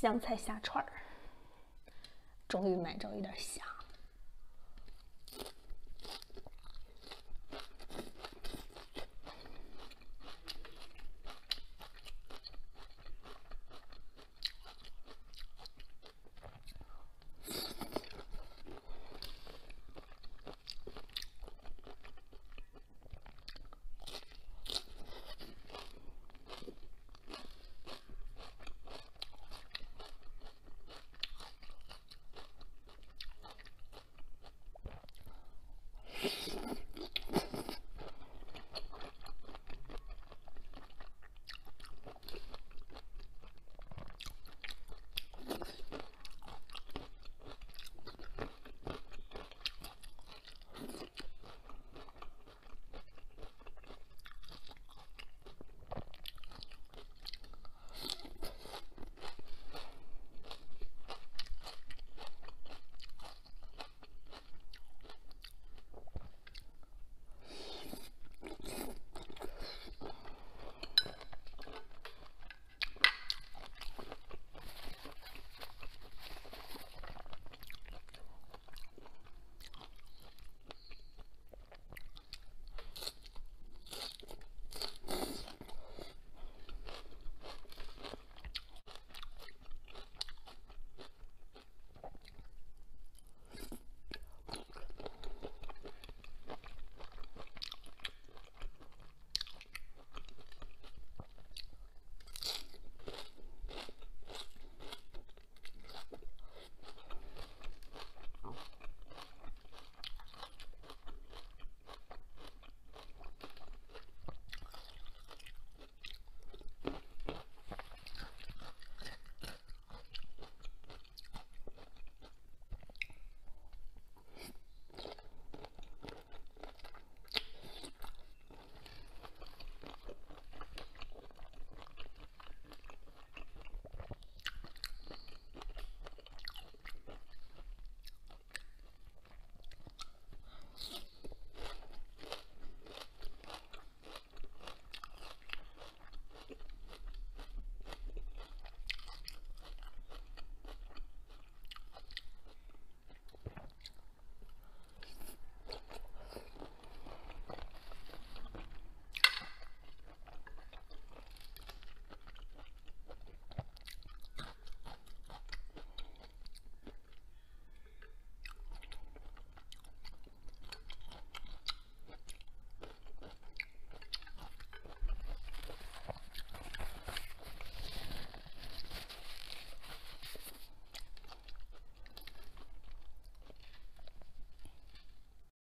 香菜虾串儿，终于买着一点虾。